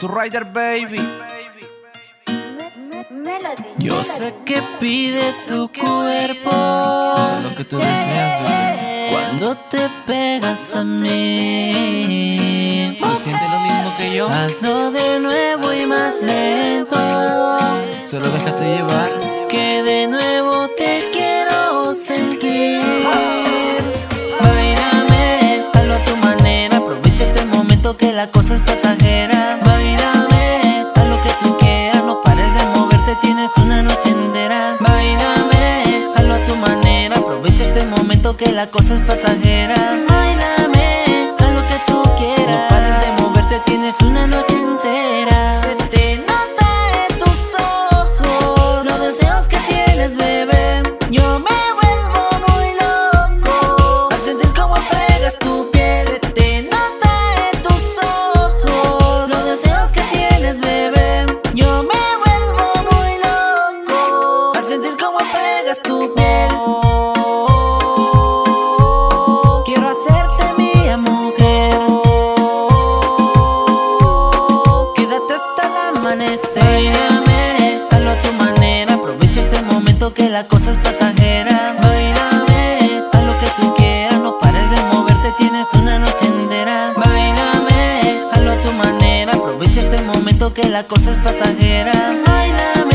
Tu rider baby. Yo sé que pides tu cuerpo. Sé lo que tú deseas, bebé. Cuando te pegas a mí. ¿Tú sientes lo mismo que yo? Hazlo de nuevo y más lento. Solo déjate llevar. Que de nuevo te quiero sentir. Bailame, hazlo a tu manera. Aprovecha este momento que la cosa es pasajera. Que la cosa es pasajera. Bailame, haz lo que tú quieras. No pares de moverte, tienes una noche entera. Se te nota en tus ojos los deseos que tienes, bebé. Yo me vuelvo muy loco al sentir cómo pegas tu piel. Se te nota en tus ojos los deseos que tienes, bebé. Yo me vuelvo muy loco al sentir cómo pegas tu piel. Bailame, hazlo a tu manera. Aprovecha este momento que la cosa es pasajera. Bailame, haz lo que tú quieras. No pares de moverte, tienes una noche entera. Bailame, hazlo a tu manera. Aprovecha este momento que la cosa es pasajera. Bailame,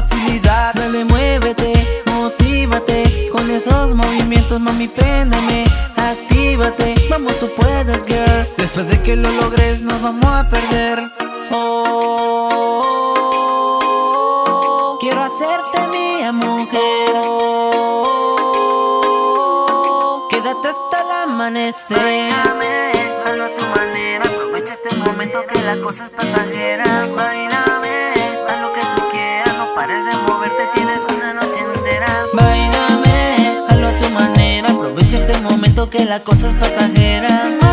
facilidad. Dale, muévete, motívate con esos movimientos, mami, péndeme, actívate, vamos, tú puedes, girl. Después de que lo logres, nos vamos a perder. Oh, quiero hacerte mía, mujer. Quédate hasta el amanecer. Bailame, hazlo a tu manera. Aprovecha este momento que la cosa es pasajera. Bailame, haz lo que tú Que la cosa es pasajera.